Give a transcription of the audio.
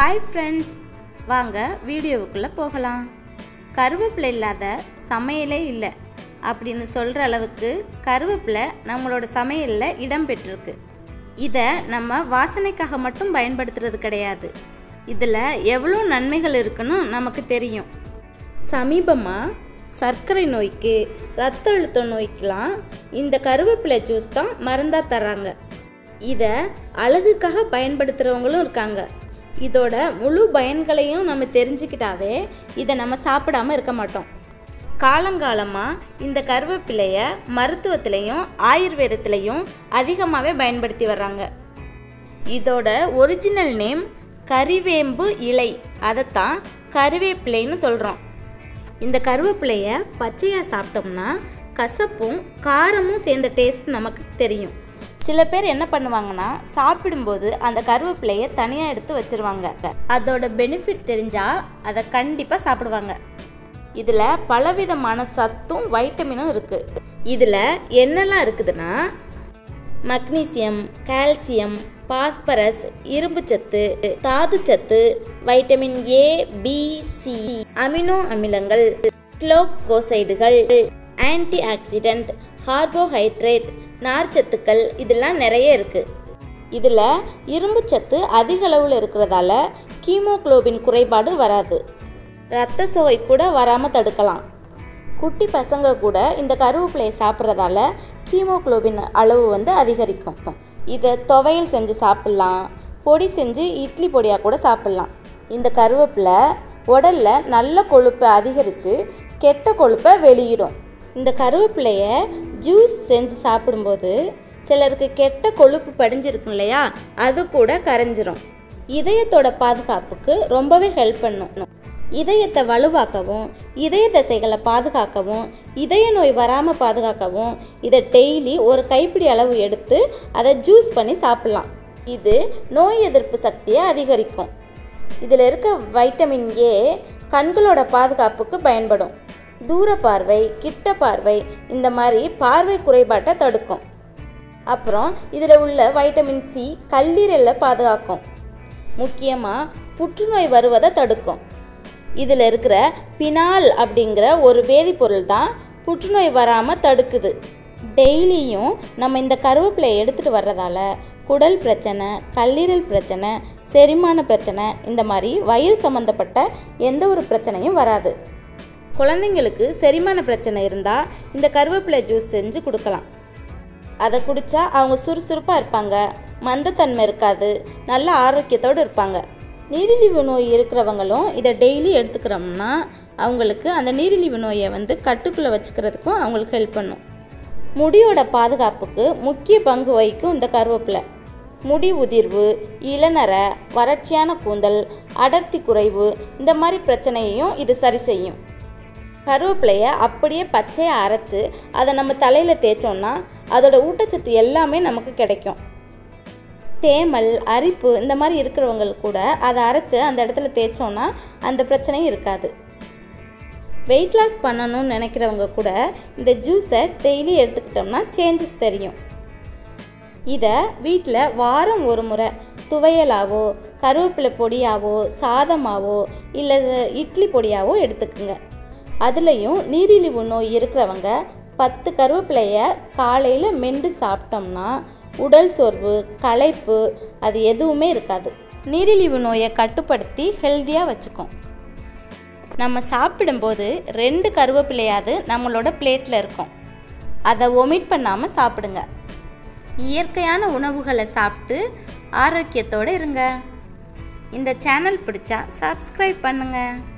Hi friends வாங்க வீடியோவுக்குள்ளே போகலாம். கருவேப்பிலை இல்லாத சமையலே இல்லை. அப்படின்னு சொல்கிற அளவுக்கு கருவேப்பிலை நம்மளோட சமையலில் இடம் பெற்றிருக்கு. இதை நம்ம வாசனைக்காக மட்டும் பயன்படுத்துறது கிடையாது. இதில் எவ்வளோ நன்மைகள் இருக்குன்னு நமக்கு தெரியும். சமீபமாக சர்க்கரை நோய்க்கு ரத்த அழுத்த நோய்க்கெலாம் இந்த கருவேப்பிலை ஜூஸ் தான் மருந்தாக தராங்க இதை அழகுக்காக பயன்படுத்துகிறவங்களும் இருக்காங்க. இதோட முழு பயன்களையும் நம்ம தெரிஞ்சுக்கிட்டாவே இதை நம்ம சாப்பிடாம இருக்க மாட்டோம். காலங்காலமாக இந்த கருவேப்பிலையை மருத்துவத்திலையும் ஆயுர்வேதத்திலையும் அதிகமாகவே பயன்படுத்தி வர்றாங்க. இதோட ஒரிஜினல் நேம் கறிவேம்பு இலை. அதைத்தான் கருவேப்பிலைன்னு சொல்கிறோம் இந்த கருவேப்பிலையை பச்சையாக சாப்பிட்டோம்னா கசப்பும் காரமும் சேர்ந்த டேஸ்ட் நமக்கு தெரியும். சில பேர் என்ன பண்ணுவாங்கன்னா சாப்பிடும்போது அந்த கருவேப்பிலையை தனியாக எடுத்து வச்சிருவாங்க. அதோட பெனிஃபிட் தெரிஞ்சால் அதை கண்டிப்பாக சாப்பிடுவாங்க. இதில் பலவிதமான சத்தும் வைட்டமினும் இருக்குது இதில் என்னெல்லாம் இருக்குதுன்னா மக்னீசியம் கால்சியம் பாஸ்பரஸ் இரும்புச்சத்து தாதுச்சத்து vitamin A B C amino அமிலங்கள் கிளோகோசைடுகள் ஆன்டி ஆக்சிடென்ட் கார்போஹைட்ரேட் நார்ச்சத்துக்கள் இதெல்லாம் நிறைய இருக்குது இதில் இரும்புச்சத்து அதிக அளவில் இருக்கிறதால கீமோக்ளோபின் குறைபாடு வராது. இரத்த சோகை கூட வராமல் தடுக்கலாம். குட்டி பசங்க கூட இந்த கருவேப்பிலையை சாப்பிட்றதால கீமோக்ளோபின் அளவு வந்து அதிகரிக்கும். இதை துவையல் செஞ்சு சாப்பிட்லாம். பொடி செஞ்சு இட்லி பொடியாக கூட சாப்பிட்லாம். இந்த கருவேப்பிலை உடலில் நல்ல கொழுப்பை அதிகரித்து கெட்ட கொழுப்பை வெளியிடும். இந்த கருவேப்பிலையை ஜூஸ் செஞ்சு சாப்பிடும்போது சிலருக்கு கெட்ட கொழுப்பு படிஞ்சிருக்கும் இல்லையா? அது கூட கரைஞ்சிரும். இதயத்தோட பாதுகாப்புக்கு ரொம்பவே ஹெல்ப் பண்ணும். இதயத்தை வலுவாக்கவும் இதய தசைகளை பாதுகாக்கவும் இதய நோய் வராமல் பாதுகாக்கவும் இதை டெய்லி ஒரு கைப்பிடி அளவு எடுத்து அதை ஜூஸ் பண்ணி சாப்பிட்லாம். இது நோய் எதிர்ப்பு சக்தியை அதிகரிக்கும். இதில் இருக்க வைட்டமின் ஏ கண்களோட பாதுகாப்புக்கு பயன்படும். தூர பார்வை கிட்ட பார்வை இந்த மாதிரி பார்வை குறைபாட்டை தடுக்கும். அப்புறம் இதில் உள்ள வைட்டமின் சி கல்லீரலில் பாதுகாக்கும். முக்கியமாக புற்றுநோய் வருவதை தடுக்கும். இதில் இருக்கிற பினால் அப்படிங்கிற ஒரு வேதிப்பொருள் தான் புற்றுநோய் வராமல் தடுக்குது. டெய்லியும் நம்ம இந்த கருவேப்பிலையை எடுத்துகிட்டு வர்றதால குடல் பிரச்சனை கல்லீரல் பிரச்சனை செரிமான பிரச்சனை இந்த மாதிரி வயிறு சம்மந்தப்பட்ட எந்த ஒரு பிரச்சனையும் வராது. குழந்தைங்களுக்கு செரிமான பிரச்சனை இருந்தால் இந்த கருவேப்பிலை ஜூஸ் செஞ்சு கொடுக்கலாம். அதை குடித்தா அவங்க சுறுசுறுப்பாக இருப்பாங்க. மந்தத்தன்மை இருக்காது. நல்ல ஆரோக்கியத்தோடு இருப்பாங்க. நீரிழிவு நோய் இருக்கிறவங்களும் இதை டெய்லி எடுத்துக்கிறோம்னா அவங்களுக்கு அந்த நீரிழிவு நோயை வந்து கட்டுக்குள்ளே வச்சுக்கிறதுக்கும் அவங்களுக்கு ஹெல்ப் பண்ணும். முடியோட பாதுகாப்புக்கு முக்கிய பங்கு வகிக்கும் இந்த கருவேப்பிலை. முடி உதிர்வு இளநர வறட்சியான கூந்தல் அடர்த்தி குறைவு இந்த மாதிரி பிரச்சனையையும் இது சரி செய்யும். கருவேப்பிலையை அப்படியே பச்சையாக அரைச்சி அதை நம்ம தலையில் தேய்ச்சோம்னா அதோடய ஊட்டச்சத்து எல்லாமே நமக்கு கிடைக்கும். தேமல் அரிப்பு இந்த மாதிரி இருக்கிறவங்களுக்கு கூட அதை அரைச்சி அந்த இடத்துல தேய்ச்சோன்னா அந்த பிரச்சனையும் இருக்காது. வெயிட் லாஸ் பண்ணணும்னு நினைக்கிறவங்க கூட இந்த ஜூஸை டெய்லி எடுத்துக்கிட்டோம்னா சேஞ்சஸ் தெரியும். இதை வீட்டில் வாரம் ஒரு முறை துவையலாவோ கருவேப்பிலை பொடியாவோ சாதமாவோ இல்லை இட்லி பொடியாவோ எடுத்துக்குங்க. அதுலேயும் நீரிழிவு நோய் இருக்கிறவங்க பத்து கருவேப்பிலையை காலையில் மென்று சாப்பிட்டோம்னா உடல் சோர்வு களைப்பு அது எதுவுமே இருக்காது. நீரிழிவு நோயை கட்டுப்படுத்தி ஹெல்த்தியாக வச்சுக்கும். நம்ம சாப்பிடும்போது ரெண்டு கருவேப்பிலையாவது நம்மளோட பிளேட்டில் இருக்கும். அதை ஒமிட் பண்ணாமல் சாப்பிடுங்க. இயற்கையான உணவுகளை சாப்பிட்டு ஆரோக்கியத்தோடு இருங்க. இந்த சேனல் பிடிச்சா சப்ஸ்கிரைப் பண்ணுங்கள்